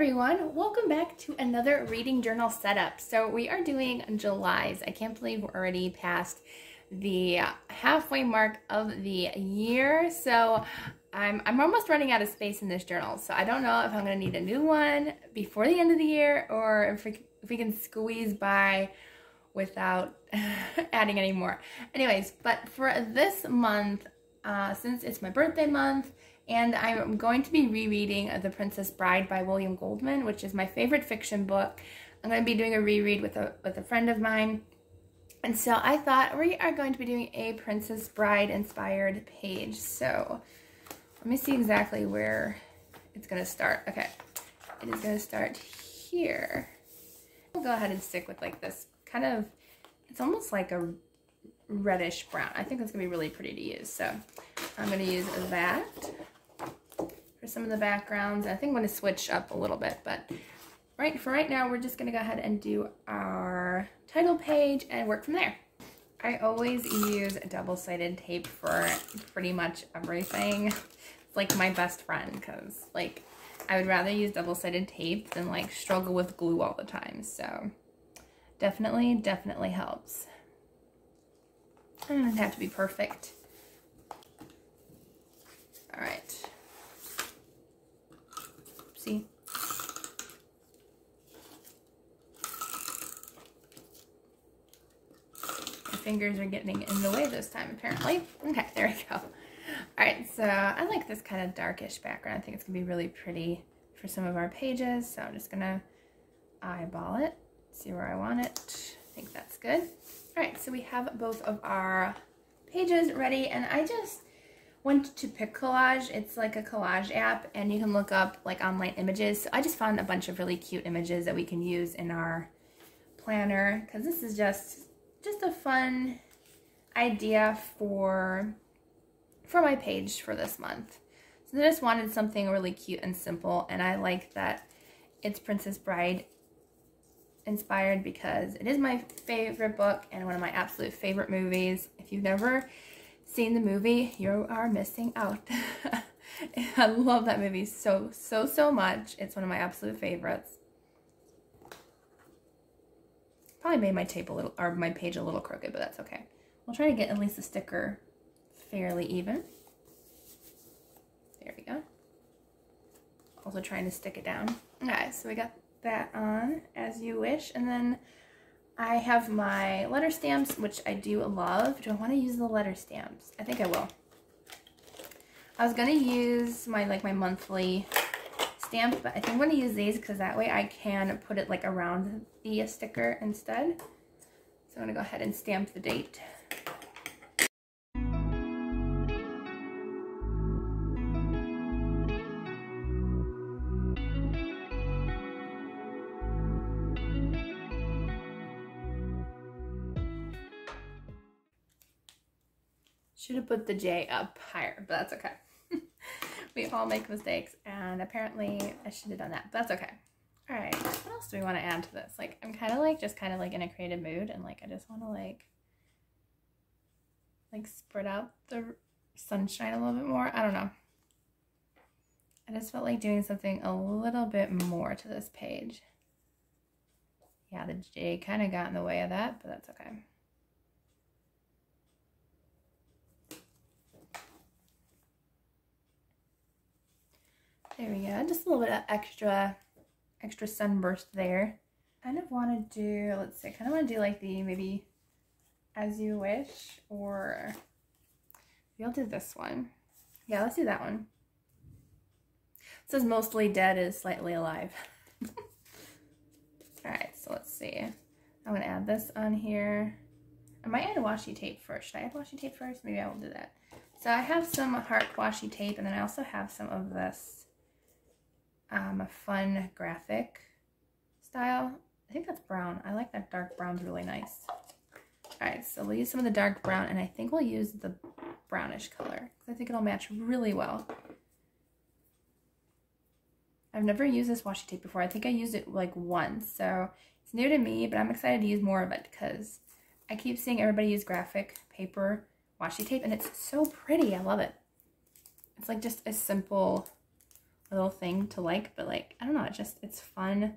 everyone, welcome back to another reading journal setup. So we are doing July's. I can't believe we're already past the halfway mark of the year. So I'm, I'm almost running out of space in this journal. So I don't know if I'm going to need a new one before the end of the year or if we, if we can squeeze by without adding any more. Anyways, but for this month, uh, since it's my birthday month, and I'm going to be rereading The Princess Bride by William Goldman, which is my favorite fiction book. I'm going to be doing a reread with a, with a friend of mine. And so I thought we are going to be doing a Princess Bride inspired page. So let me see exactly where it's going to start. Okay, it is going to start here. We'll go ahead and stick with like this kind of, it's almost like a reddish brown. I think it's going to be really pretty to use. So I'm going to use that for some of the backgrounds. I think I'm going to switch up a little bit, but right for right now, we're just going to go ahead and do our title page and work from there. I always use double-sided tape for pretty much everything. It's like my best friend because like I would rather use double-sided tape than like struggle with glue all the time. So definitely, definitely helps. It doesn't have to be perfect. All right. See? My fingers are getting in the way this time, apparently. Okay, there we go. All right, so I like this kind of darkish background. I think it's going to be really pretty for some of our pages. So I'm just going to eyeball it, see where I want it. I think that's good. All right, so we have both of our pages ready, and I just went to PicCollage. It's like a collage app and you can look up like online images. So I just found a bunch of really cute images that we can use in our planner because this is just just a fun idea for for my page for this month. So I just wanted something really cute and simple and I like that it's Princess Bride inspired because it is my favorite book and one of my absolute favorite movies. If you've never seen the movie, you are missing out. I love that movie so, so, so much. It's one of my absolute favorites. Probably made my tape a little, or my page a little crooked, but that's okay. We'll try to get at least the sticker fairly even. There we go. Also trying to stick it down. Okay, so we got that on as you wish. And then I have my letter stamps, which I do love. Do I want to use the letter stamps? I think I will. I was going to use my like my monthly stamp, but I think I'm going to use these because that way I can put it like around the sticker instead. So I'm going to go ahead and stamp the date. Put the J up higher, but that's okay. we all make mistakes, and apparently I should have done that, but that's okay. All right, what else do we want to add to this? Like, I'm kind of like, just kind of like in a creative mood, and like, I just want to like, like spread out the sunshine a little bit more. I don't know. I just felt like doing something a little bit more to this page. Yeah, the J kind of got in the way of that, but that's okay. There we go. Just a little bit of extra, extra sunburst there. Kind of want to do, let's see, kind of want to do like the maybe as you wish or I'll do this one. Yeah, let's do that one. It says mostly dead is slightly alive. Alright, so let's see. I'm to add this on here. I might add washi tape first. Should I add washi tape first? Maybe I will do that. So I have some heart washi tape and then I also have some of this um, a fun graphic style. I think that's brown. I like that dark brown's really nice. All right, so we'll use some of the dark brown, and I think we'll use the brownish color because I think it'll match really well. I've never used this washi tape before. I think I used it like once, so it's new to me, but I'm excited to use more of it because I keep seeing everybody use graphic paper washi tape, and it's so pretty. I love it. It's like just a simple little thing to like, but like, I don't know, it just, it's fun.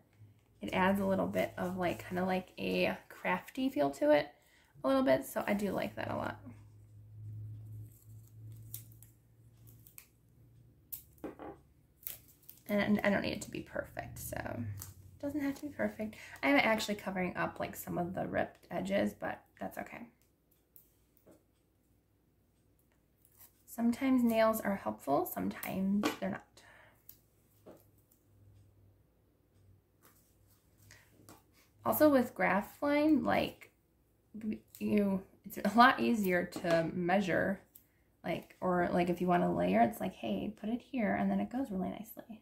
It adds a little bit of like, kind of like a crafty feel to it a little bit. So I do like that a lot. And I don't need it to be perfect, so it doesn't have to be perfect. I'm actually covering up like some of the ripped edges, but that's okay. Sometimes nails are helpful, sometimes they're not. Also with graph line, like you, it's a lot easier to measure like, or like if you want to layer, it's like, hey, put it here and then it goes really nicely.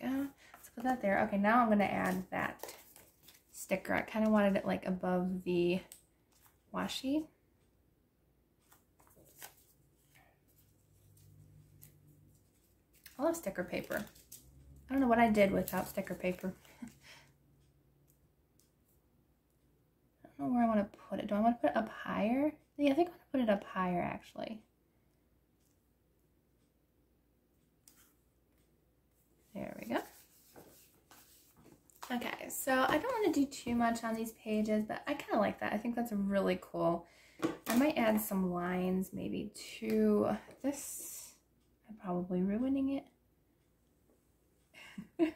There we go. Let's put that there. Okay, now I'm going to add that sticker. I kind of wanted it like above the washi. I love sticker paper. I don't know what I did without sticker paper. I don't know where I want to put it. Do I want to put it up higher? Yeah, I think I want to put it up higher actually. There we go. Okay, so I don't want to do too much on these pages, but I kind of like that. I think that's really cool. I might add some lines maybe to this. I'm probably ruining it.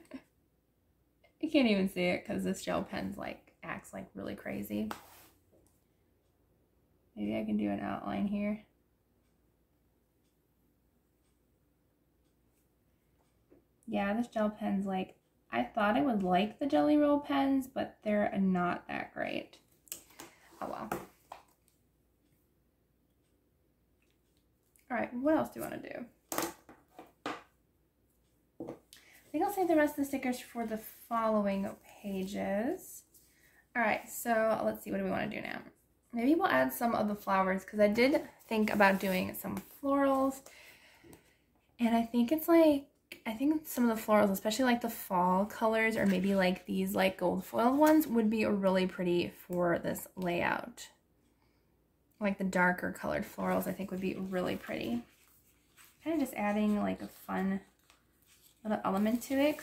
you can't even see it because this gel pen's like acts like really crazy. Maybe I can do an outline here. Yeah, this gel pen's like, I thought I would like the Gelly Roll pens, but they're not that great. Oh well. All right, what else do you want to do? I think I'll save the rest of the stickers for the following pages. All right, so let's see, what do we want to do now? Maybe we'll add some of the flowers because I did think about doing some florals. And I think it's like, I think some of the florals, especially like the fall colors or maybe like these like gold foiled ones would be really pretty for this layout. Like the darker colored florals I think would be really pretty. Kind of just adding like a fun little element to it.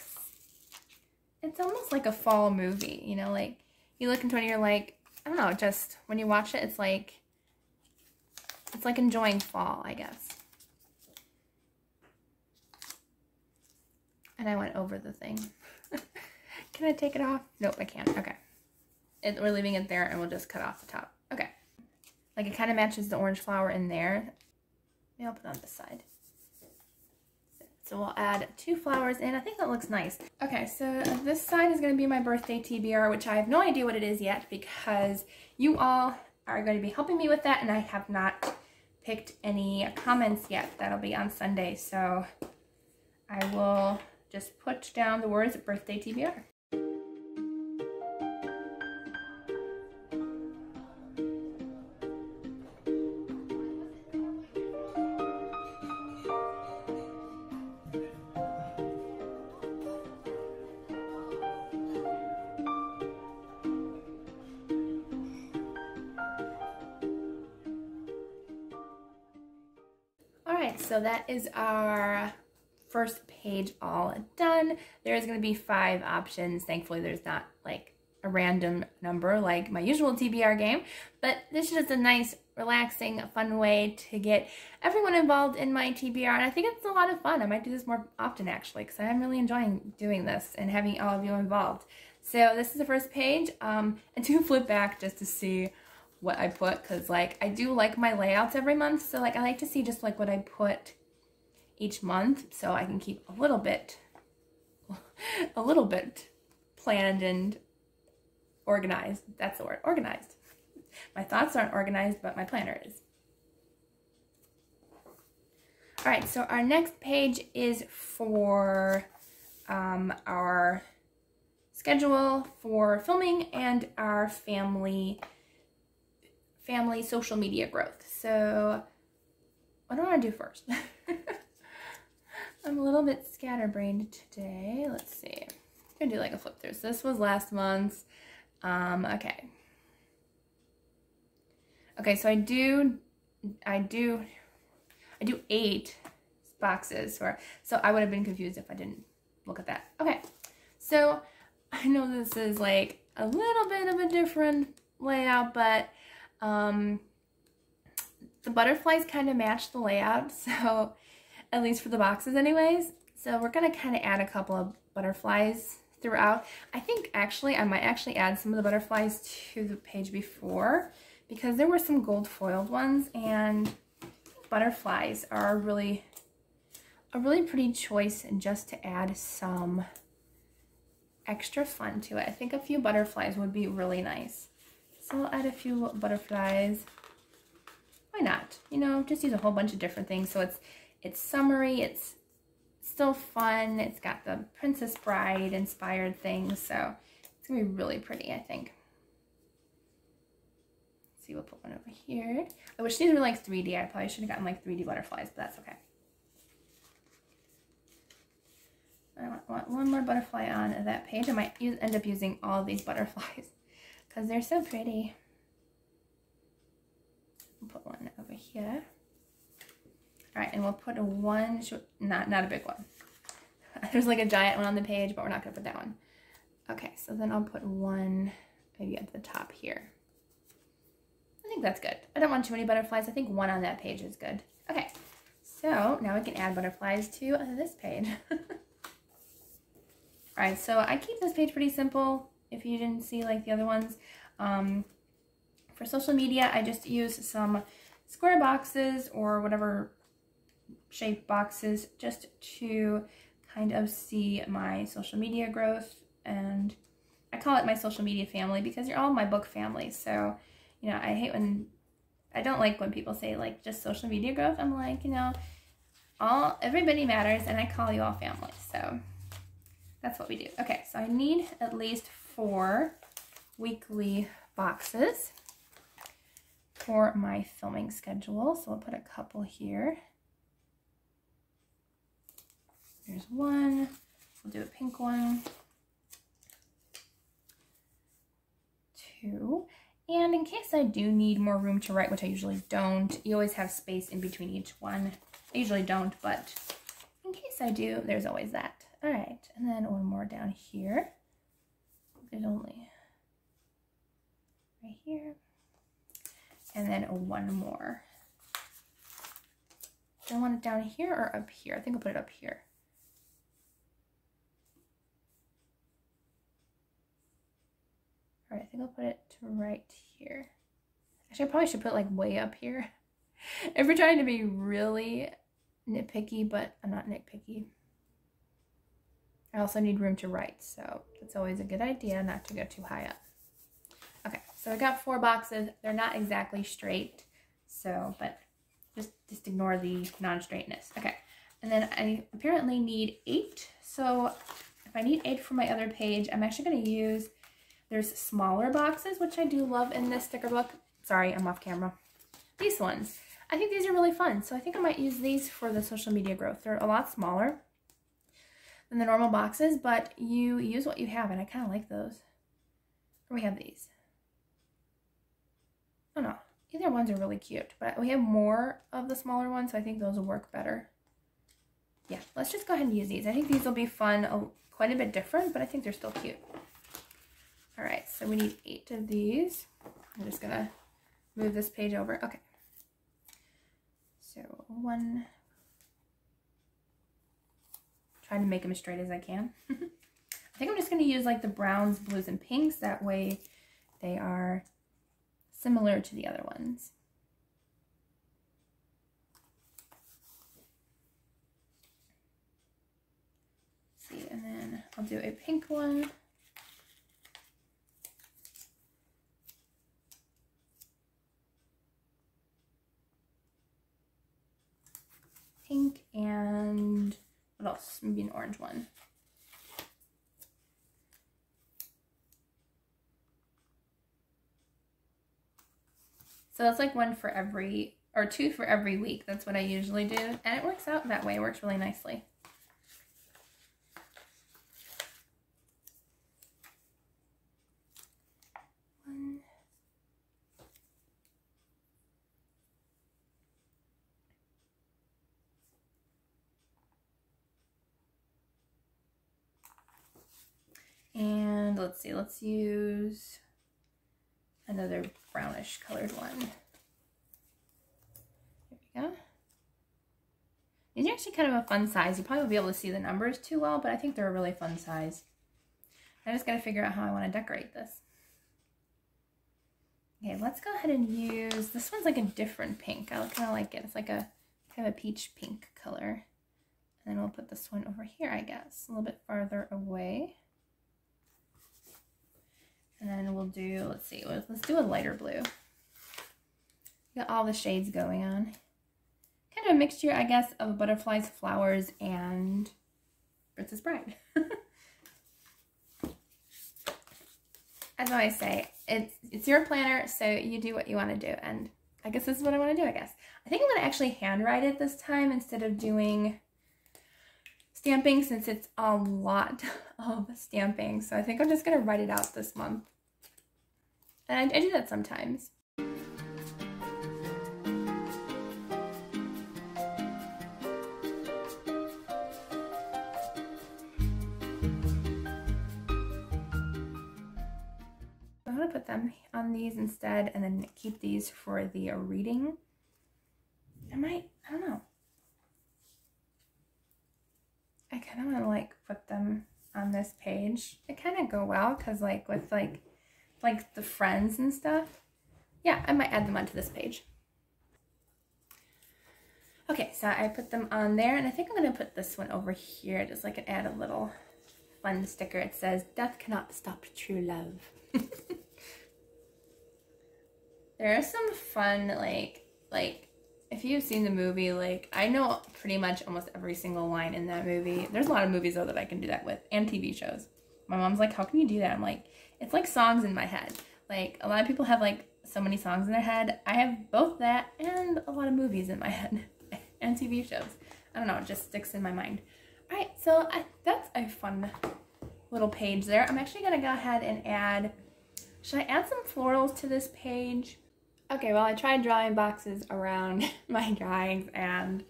It's almost like a fall movie, you know, like you look into it and you're like, I don't know, just when you watch it, it's like, it's like enjoying fall, I guess. And I went over the thing. Can I take it off? Nope, I can't. Okay. It, we're leaving it there and we'll just cut off the top. Okay. Like it kind of matches the orange flower in there. Maybe I'll put on this side. So we'll add two flowers in. I think that looks nice. Okay, so this side is going to be my birthday TBR, which I have no idea what it is yet because you all are going to be helping me with that and I have not picked any comments yet. That'll be on Sunday. So I will just put down the words birthday TBR. So that is our first page all done. There's going to be five options. Thankfully, there's not like a random number like my usual TBR game, but this is just a nice, relaxing, fun way to get everyone involved in my TBR, and I think it's a lot of fun. I might do this more often, actually, because I'm really enjoying doing this and having all of you involved. So this is the first page, um, and do flip back just to see what I put because like I do like my layouts every month so like I like to see just like what I put each month so I can keep a little bit a little bit planned and organized. That's the word organized. My thoughts aren't organized but my planner is. All right so our next page is for um, our schedule for filming and our family family social media growth. So what do I want to do first? I'm a little bit scatterbrained today. Let's see. I'm going to do like a flip through. So this was last month's. Um, okay. Okay, so I do, I do, I do eight boxes. Or, so I would have been confused if I didn't look at that. Okay, so I know this is like a little bit of a different layout, but um, the butterflies kind of match the layout. So at least for the boxes anyways. So we're going to kind of add a couple of butterflies throughout. I think actually I might actually add some of the butterflies to the page before because there were some gold foiled ones and butterflies are really a really pretty choice and just to add some extra fun to it. I think a few butterflies would be really nice. So I'll add a few butterflies. Why not? You know, just use a whole bunch of different things. So it's it's summery, it's still fun. It's got the Princess Bride inspired things. So it's gonna be really pretty, I think. Let's see, we'll put one over here. I wish these were like 3D. I probably should have gotten like 3D butterflies, but that's okay. I want one more butterfly on that page. I might use, end up using all these butterflies because they're so pretty. We'll put one over here. All right, and we'll put a one, not, not a big one. There's like a giant one on the page, but we're not gonna put that one. Okay, so then I'll put one maybe at the top here. I think that's good. I don't want too many butterflies. I think one on that page is good. Okay, so now we can add butterflies to uh, this page. All right, so I keep this page pretty simple if you didn't see like the other ones. Um, for social media, I just use some square boxes or whatever shape boxes just to kind of see my social media growth and I call it my social media family because you're all my book family. So, you know, I hate when, I don't like when people say like just social media growth. I'm like, you know, all, everybody matters and I call you all family. So that's what we do. Okay, so I need at least four weekly boxes for my filming schedule. So I'll put a couple here. There's one. We'll do a pink one. Two. And in case I do need more room to write, which I usually don't, you always have space in between each one. I usually don't, but in case I do, there's always that. All right, and then one more down here. There's only right here. And then one more. Do I want it down here or up here? I think I'll put it up here. All right, I think I'll put it right here. Actually, I probably should put like way up here. if we're trying to be really nitpicky, but I'm not nitpicky. I also need room to write, so it's always a good idea not to go too high up. Okay, so I got four boxes. They're not exactly straight, so, but just, just ignore the non-straightness. Okay, and then I apparently need eight. So if I need eight for my other page, I'm actually going to use, there's smaller boxes, which I do love in this sticker book. Sorry, I'm off camera. These ones. I think these are really fun, so I think I might use these for the social media growth. They're a lot smaller than the normal boxes, but you use what you have, and I kind of like those. Or we have these. Oh no, either ones are really cute, but we have more of the smaller ones, so I think those will work better. Yeah, let's just go ahead and use these. I think these will be fun, oh, quite a bit different, but I think they're still cute. All right, so we need eight of these. I'm just gonna move this page over. Okay. So one, trying to make them as straight as I can. I think I'm just going to use like the browns, blues, and pinks. That way they are similar to the other ones. see, and then I'll do a pink one. Pink else? Maybe an orange one. So that's like one for every, or two for every week. That's what I usually do. And it works out that way. It works really nicely. And let's see, let's use another brownish colored one. There we go. These are actually kind of a fun size. You probably won't be able to see the numbers too well, but I think they're a really fun size. I just got to figure out how I want to decorate this. Okay, let's go ahead and use, this one's like a different pink. I kind of like it. It's like a kind of a peach pink color. And then we'll put this one over here, I guess, a little bit farther away. And then we'll do, let's see, let's let's do a lighter blue. Got all the shades going on. Kind of a mixture, I guess, of butterflies, flowers, and Princess Bride. As I always say, it's it's your planner, so you do what you want to do. And I guess this is what I want to do, I guess. I think I'm going to actually handwrite it this time instead of doing stamping since it's a lot of stamping. So I think I'm just going to write it out this month. And I, do that sometimes. I'm going to put them on these instead and then keep these for the reading. I might, I don't know. I kind of want to like put them on this page. It kind of go well because like with like, like the friends and stuff. Yeah, I might add them onto this page. Okay, so I put them on there and I think I'm going to put this one over here just like an add a little fun sticker. It says, death cannot stop true love. there are some fun like like if you've seen the movie like i know pretty much almost every single line in that movie. There's a lot of movies though that i can do that with and tv shows. My mom's like how can you do that? I'm like it's like songs in my head. Like a lot of people have like so many songs in their head. I have both that and a lot of movies in my head and tv shows. I don't know it just sticks in my mind. All right so I, that's a fun little page there. I'm actually to go ahead and add should i add some florals to this page Okay, well, I tried drawing boxes around my drawings and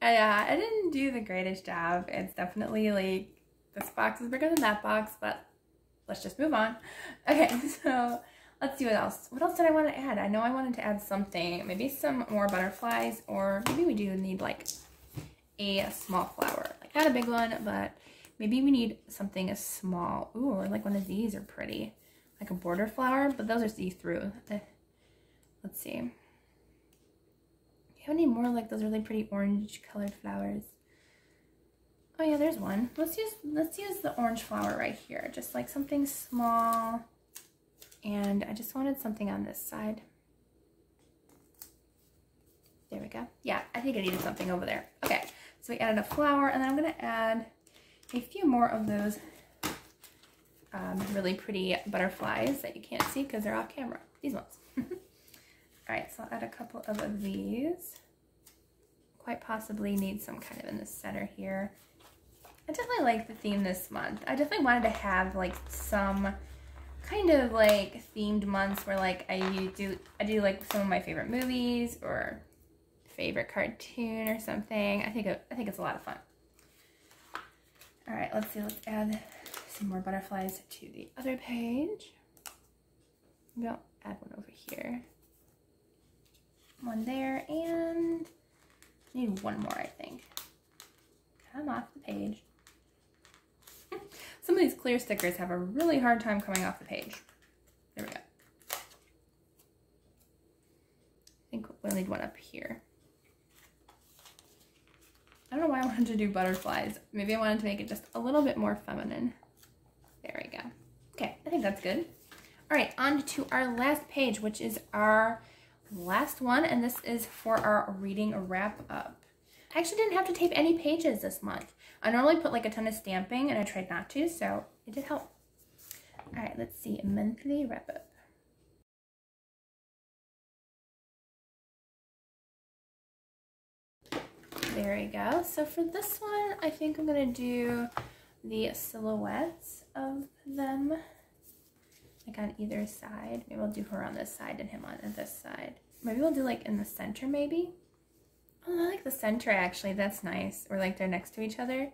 I, uh, I didn't do the greatest job. It's definitely like, this box is bigger than that box, but let's just move on. Okay, so let's see what else. What else did I want to add? I know I wanted to add something, maybe some more butterflies, or maybe we do need like a small flower. Like not a big one, but maybe we need something small. Ooh, or like one of these are pretty. Like a border flower, but those are see-through. Let's see. Do you have any more like those really pretty orange colored flowers? Oh yeah, there's one. Let's use let's use the orange flower right here. Just like something small. And I just wanted something on this side. There we go. Yeah, I think I needed something over there. Okay, so we added a flower, and then I'm going to add a few more of those um, really pretty butterflies that you can't see because they're off camera. These ones. All right, so I'll add a couple of these. Quite possibly need some kind of in the center here. I definitely like the theme this month. I definitely wanted to have like some kind of like themed months where like I do I do like some of my favorite movies or favorite cartoon or something. I think it, I think it's a lot of fun. All right, let's see. Let's add some more butterflies to the other page. Maybe I'll add one over here one there, and I need one more, I think. Come off the page. Some of these clear stickers have a really hard time coming off the page. There we go. I think we'll need one up here. I don't know why I wanted to do butterflies. Maybe I wanted to make it just a little bit more feminine. There we go. Okay, I think that's good. All right, on to our last page, which is our last one, and this is for our reading wrap up. I actually didn't have to tape any pages this month. I normally put like a ton of stamping, and I tried not to, so it did help. All right, let's see, monthly wrap up. There we go. So for this one, I think I'm to do the silhouettes of them like on either side. Maybe we'll do her on this side and him on this side. Maybe we'll do like in the center maybe. Oh, I like the center actually. That's nice. Or like they're next to each other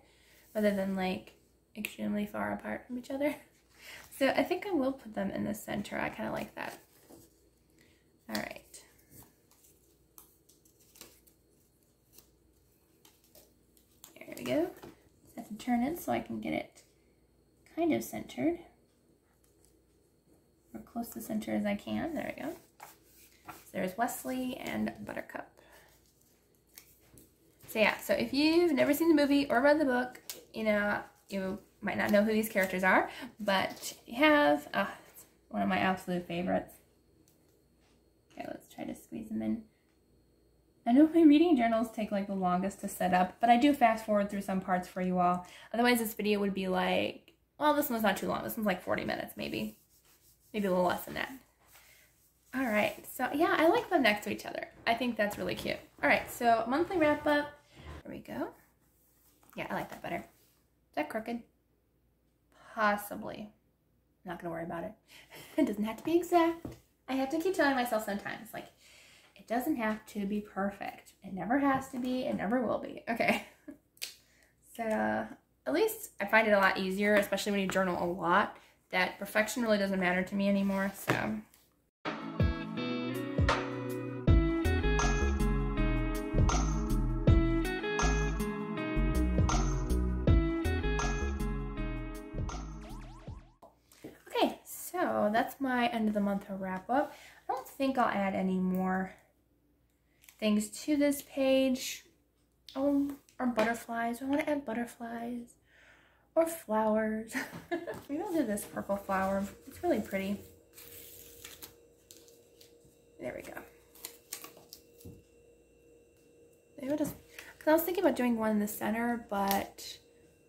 rather than like extremely far apart from each other. So I think I will put them in the center. I kind of like that. All right. There we go. I have to turn it so I can get it kind of centered. Close to center as I can. There we go. So there's Wesley and Buttercup. So yeah, so if you've never seen the movie or read the book, you know, you might not know who these characters are, but you have, uh, one of my absolute favorites. Okay, let's try to squeeze them in. I know my reading journals take like the longest to set up, but I do fast forward through some parts for you all. Otherwise this video would be like, well, this one's not too long. This one's like 40 minutes maybe. Maybe a little less than that. All right, so yeah, I like them next to each other. I think that's really cute. All right, so monthly wrap up. There we go. Yeah, I like that better. Is that crooked? Possibly. Not gonna worry about it. it doesn't have to be exact. I have to keep telling myself sometimes, like, it doesn't have to be perfect. It never has to be. It never will be. Okay. so, at least I find it a lot easier, especially when you journal a lot, that perfection really doesn't matter to me anymore. So, Okay, so that's my end of the month wrap up. I don't think I'll add any more things to this page. Oh, or butterflies. I want to add butterflies or flowers. Maybe I'll do this purple flower. It's really pretty. There we go. Maybe I'll just, because I was thinking about doing one in the center, but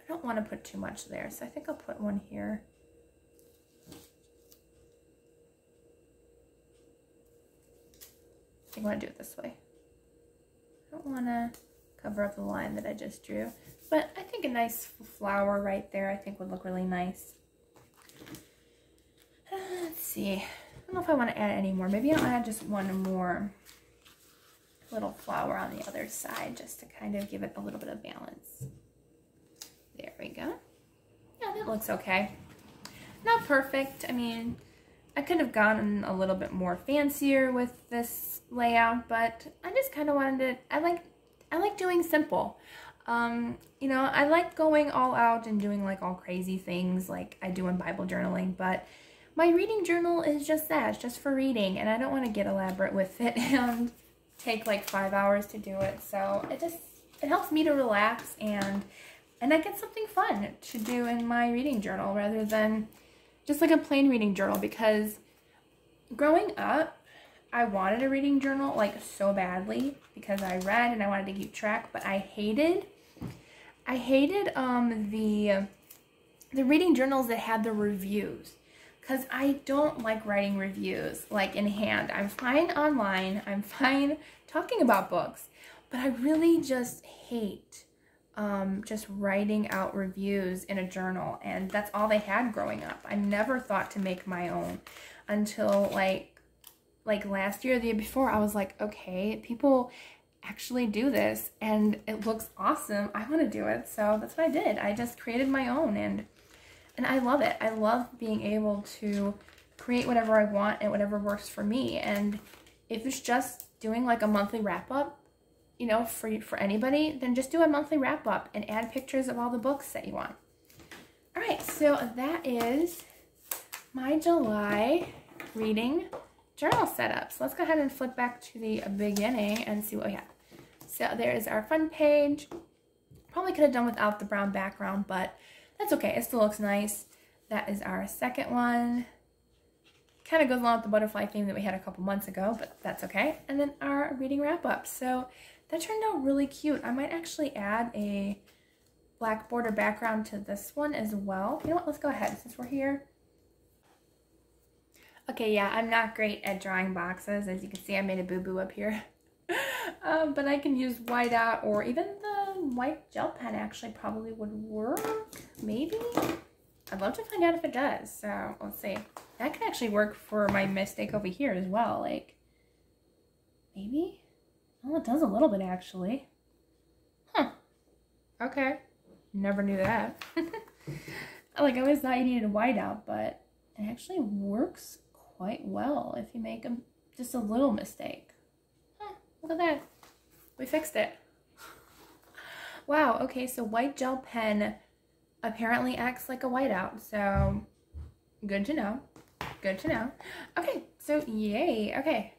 I don't want to put too much there. So I think I'll put one here. I think I want to do it this way. I don't want to cover up the line that I just drew. But I think a nice flower right there I think would look really nice. Uh, let's see. I don't know if I want to add any more. Maybe I'll add just one more little flower on the other side just to kind of give it a little bit of balance. There we go. Yeah, that looks okay. Not perfect. I mean, I could have gone a little bit more fancier with this layout, but I just kind of wanted to, I like, I like doing simple. Um, you know, I like going all out and doing like all crazy things like I do in Bible journaling, but my reading journal is just that, it's just for reading, and I don't want to get elaborate with it and take like five hours to do it, so it just, it helps me to relax and, and I get something fun to do in my reading journal rather than just like a plain reading journal because growing up, I wanted a reading journal like so badly because I read and I wanted to keep track, but I hated, I hated um the, the reading journals that had the reviews because I don't like writing reviews like in hand. I'm fine online, I'm fine talking about books, but I really just hate um, just writing out reviews in a journal. And that's all they had growing up. I never thought to make my own until like, like last year, the year before, I was like, okay, people actually do this and it looks awesome. I want to do it. So that's what I did. I just created my own and, and I love it. I love being able to create whatever I want and whatever works for me. And if it's just doing like a monthly wrap up, you know, for, for anybody, then just do a monthly wrap up and add pictures of all the books that you want. All right, so that is my July reading journal setup. So let's go ahead and flip back to the beginning and see what we have. So there is our fun page. Probably could have done without the brown background, but that's okay. It still looks nice. That is our second one. Kind of goes along with the butterfly theme that we had a couple months ago, but that's okay. And then our reading wrap up. So that turned out really cute. I might actually add a black border background to this one as well. You know what, let's go ahead since we're here. Okay, yeah, I'm not great at drawing boxes. As you can see, I made a boo-boo up here. um, but I can use whiteout or even the white gel pen actually probably would work, maybe? I'd love to find out if it does. So let's see. That can actually work for my mistake over here as well. Like, maybe? Well, it does a little bit actually. Huh. Okay. Never knew that. like I always thought you needed a whiteout, but it actually works quite well if you make a, just a little mistake. Look at that. We fixed it. Wow, okay, so white gel pen apparently acts like a whiteout, so good to know. Good to know. Okay, so yay. Okay,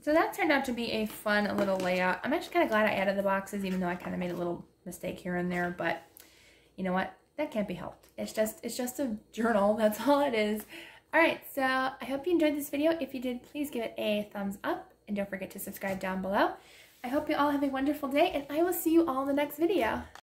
so that turned out to be a fun little layout. I'm actually kind of glad I added the boxes, even though I kind of made a little mistake here and there, but you know what? That can't be helped. It's just, it's just a journal. That's all it is. All right, so I hope you enjoyed this video. If you did, please give it a thumbs up and don't forget to subscribe down below. I hope you all have a wonderful day and I will see you all in the next video.